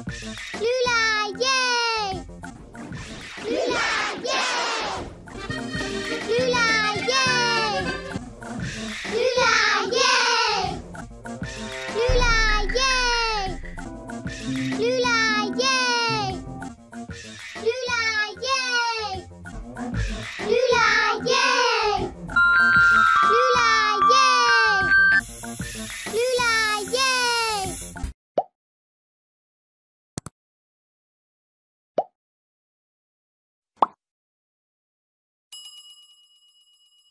Lula, yay! Lula, yay! Lula, yay! Lula, yay! Lula, yay! Lula, yay! Lula, yay! Lula,